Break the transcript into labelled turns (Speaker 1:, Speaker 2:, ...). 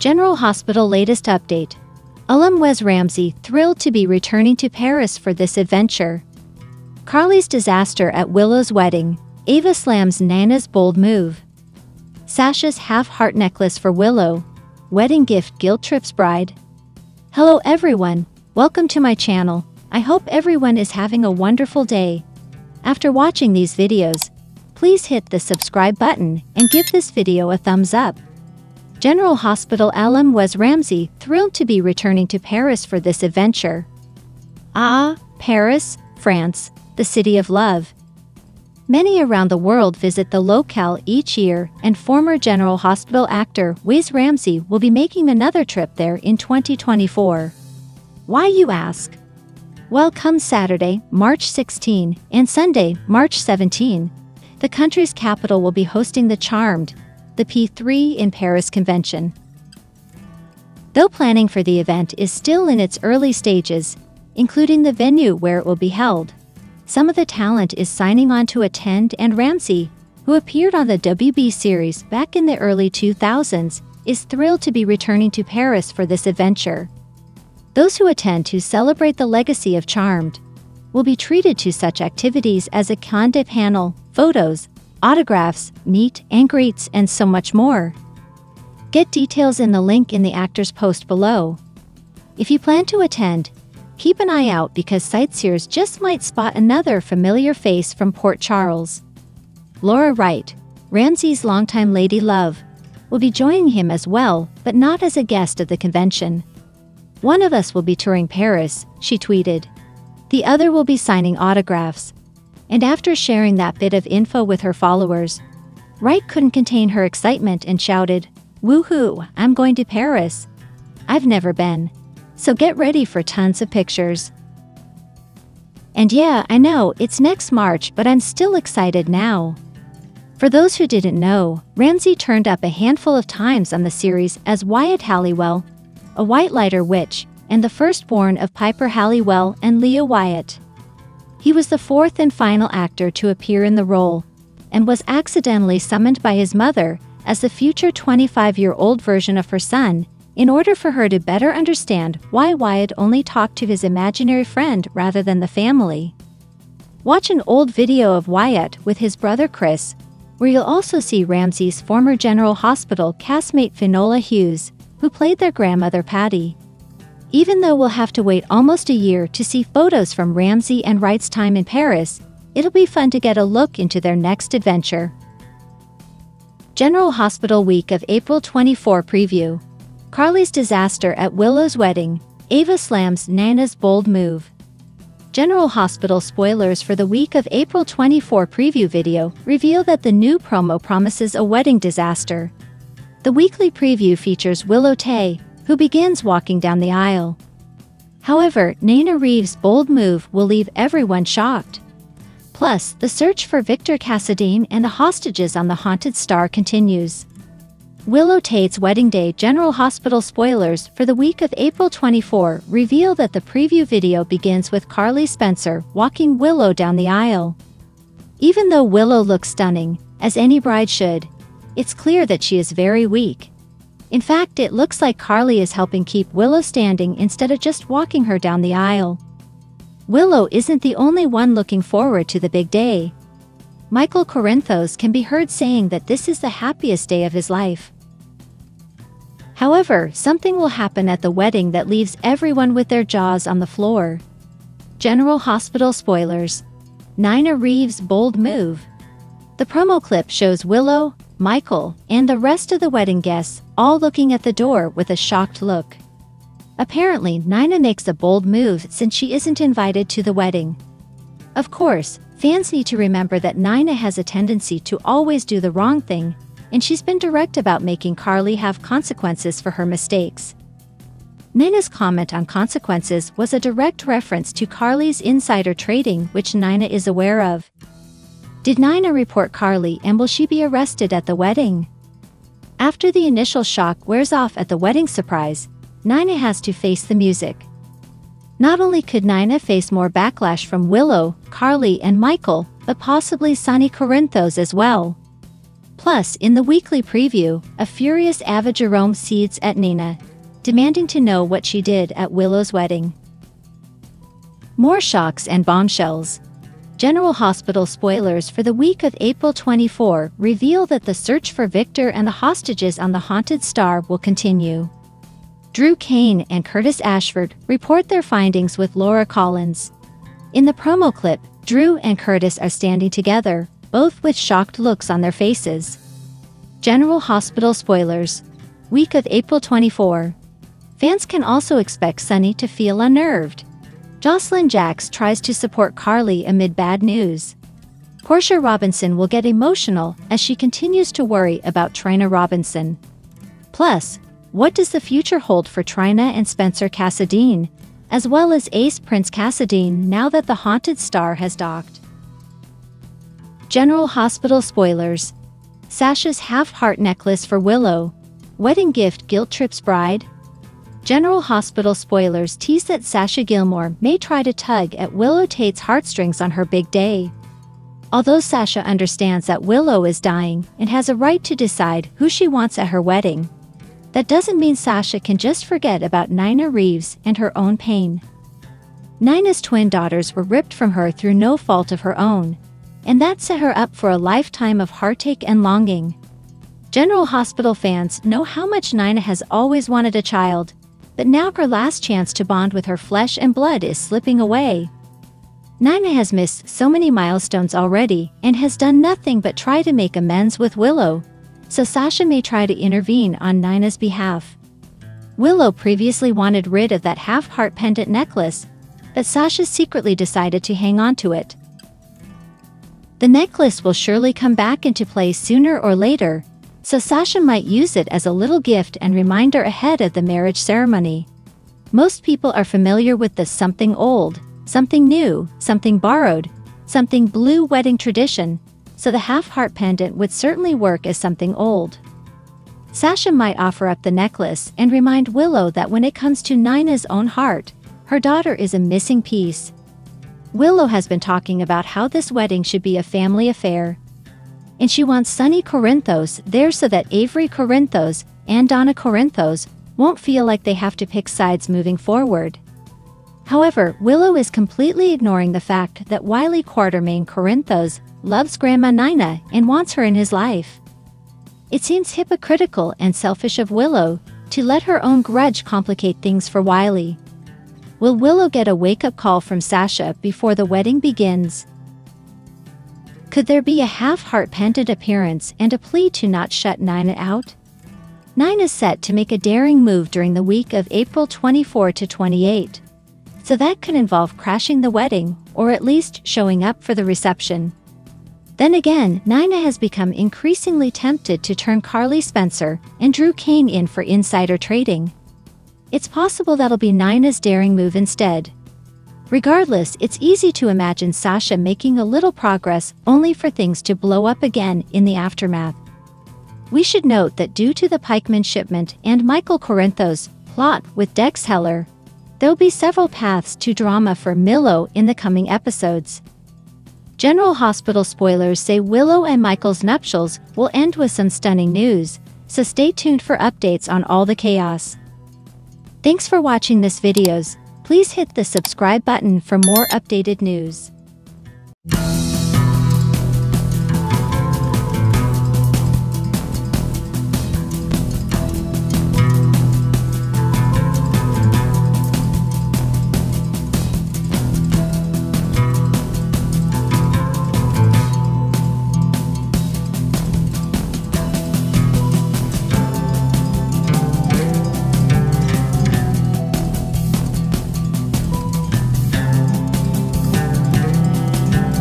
Speaker 1: General Hospital latest update. Alum Wes Ramsey thrilled to be returning to Paris for this adventure. Carly's disaster at Willow's wedding, Ava slams Nina's bold move. Sasha's half-heart necklace for Willow, wedding gift guilt trips bride. Hello everyone, welcome to my channel. I hope everyone is having a wonderful day. After watching these videos, please hit the subscribe button and give this video a thumbs up. General Hospital alum Wes Ramsey thrilled to be returning to Paris for this adventure. Ah, Paris, France, the city of love. Many around the world visit the locale each year, and former General Hospital actor Wes Ramsey will be making another trip there in 2024. Why, you ask? Well, come Saturday, March 16, and Sunday, March 17, the country's capital will be hosting the Charmed, the P3 in Paris convention. Though planning for the event is still in its early stages, including the venue where it will be held, some of the talent is signing on to attend and Ramsey, who appeared on the WB series back in the early 2000s, is thrilled to be returning to Paris for this adventure. Those who attend to celebrate the legacy of Charmed will be treated to such activities as a Conde panel, photos, autographs, meet and greets, and so much more. Get details in the link in the actor's post below. If you plan to attend, keep an eye out because sightseers just might spot another familiar face from Port Charles. Laura Wright, Ramsey's longtime lady love, will be joining him as well, but not as a guest of the convention. One of us will be touring Paris, she tweeted. The other will be signing autographs. And after sharing that bit of info with her followers, Wright couldn't contain her excitement and shouted, Woohoo, I'm going to Paris. I've never been. So get ready for tons of pictures. And yeah, I know, it's next March, but I'm still excited now. For those who didn't know, Ramsey turned up a handful of times on the series as Wyatt Halliwell, a White Lighter witch, and the firstborn of Piper Halliwell and Leo Wyatt. He was the fourth and final actor to appear in the role, and was accidentally summoned by his mother as the future 25 year old version of her son, in order for her to better understand why Wyatt only talked to his imaginary friend rather than the family. Watch an old video of Wyatt with his brother Chris, where you'll also see Ramsey's former General Hospital castmate Finola Hughes, who played their grandmother Patty. Even though we'll have to wait almost a year to see photos from Ramsey and Wright's time in Paris, it'll be fun to get a look into their next adventure. General Hospital Week of April 24 Preview Carly's disaster at Willow's wedding, Ava slams Nina's bold move. General Hospital spoilers for the week of April 24 preview video reveal that the new promo promises a wedding disaster. The weekly preview features Willow Tait, who begins walking down the aisle. However, Nina Reeves' bold move will leave everyone shocked. Plus, the search for Victor Cassadine and the hostages on the Haunted Star continues. Willow Tait's wedding day General Hospital spoilers for the week of April 24 reveal that the preview video begins with Carly Spencer walking Willow down the aisle. Even though Willow looks stunning, as any bride should, it's clear that she is very weak. In fact, it looks like Carly is helping keep Willow standing instead of just walking her down the aisle. Willow isn't the only one looking forward to the big day. Michael Corinthos can be heard saying that this is the happiest day of his life. However, something will happen at the wedding that leaves everyone with their jaws on the floor. General Hospital spoilers. Nina Reeves' bold move. The promo clip shows Willow, Michael, and the rest of the wedding guests all looking at the door with a shocked look. Apparently, Nina makes a bold move since she isn't invited to the wedding. Of course, fans need to remember that Nina has a tendency to always do the wrong thing, and she's been direct about making Carly have consequences for her mistakes. Nina's comment on consequences was a direct reference to Carly's insider trading, which Nina is aware of. Did Nina report Carly and will she be arrested at the wedding? After the initial shock wears off at the wedding surprise, Nina has to face the music. Not only could Nina face more backlash from Willow, Carly, and Michael, but possibly Sonny Corinthos as well. Plus, in the weekly preview, a furious Ava Jerome seeds at Nina, demanding to know what she did at Willow's wedding. More shocks and bombshells. General Hospital spoilers for the week of April 24 reveal that the search for Victor and the hostages on the Haunted Star will continue. Drew Cain and Curtis Ashford report their findings with Laura Collins. In the promo clip, Drew and Curtis are standing together, both with shocked looks on their faces. General Hospital spoilers. Week of April 24. Fans can also expect Sonny to feel unnerved. Josslyn Jacks tries to support Carly amid bad news. Portia Robinson will get emotional as she continues to worry about Trina Robinson. Plus, what does the future hold for Trina and Spencer Cassadine, as well as Ace Prince Cassadine now that the Haunted Star has docked? General Hospital spoilers. Sasha's half-heart necklace for Willow. Wedding gift guilt trips bride. General Hospital spoilers tease that Sasha Gilmore may try to tug at Willow Tait's heartstrings on her big day. Although Sasha understands that Willow is dying and has a right to decide who she wants at her wedding, that doesn't mean Sasha can just forget about Nina Reeves and her own pain. Nina's twin daughters were ripped from her through no fault of her own, and that set her up for a lifetime of heartache and longing. General Hospital fans know how much Nina has always wanted a child, but now her last chance to bond with her flesh and blood is slipping away. Nina has missed so many milestones already and has done nothing but try to make amends with Willow, so Sasha may try to intervene on Nina's behalf. Willow previously wanted rid of that half-heart pendant necklace, but Sasha secretly decided to hang on to it. The necklace will surely come back into play sooner or later, so Sasha might use it as a little gift and reminder ahead of the marriage ceremony. Most people are familiar with the something old, something new, something borrowed, something blue wedding tradition, so the half-heart pendant would certainly work as something old. Sasha might offer up the necklace and remind Willow that when it comes to Nina's own heart, her daughter is a missing piece, Willow has been talking about how this wedding should be a family affair. And she wants Sonny Corinthos there so that Avery Corinthos and Donna Corinthos won't feel like they have to pick sides moving forward. However, Willow is completely ignoring the fact that Wiley Quartermaine Corinthos loves Grandma Nina and wants her in his life. It seems hypocritical and selfish of Willow to let her own grudge complicate things for Wiley. Will Willow get a wake-up call from Sasha before the wedding begins? Could there be a half-heart pendant appearance and a plea to not shut Nina out? Nina is set to make a daring move during the week of April 24 to 28. So that could involve crashing the wedding, or at least showing up for the reception. Then again, Nina has become increasingly tempted to turn Carly Spencer and Drew Cain in for insider trading. It's possible that'll be Nina's daring move instead. Regardless, it's easy to imagine Sasha making a little progress only for things to blow up again in the aftermath. We should note that due to the Pikeman shipment and Michael Corinthos' plot with Dex Heller, there'll be several paths to drama for Milo in the coming episodes. General Hospital spoilers say Willow and Michael's nuptials will end with some stunning news, so stay tuned for updates on all the chaos. Thanks for watching this videos. Please hit the subscribe button for more updated news.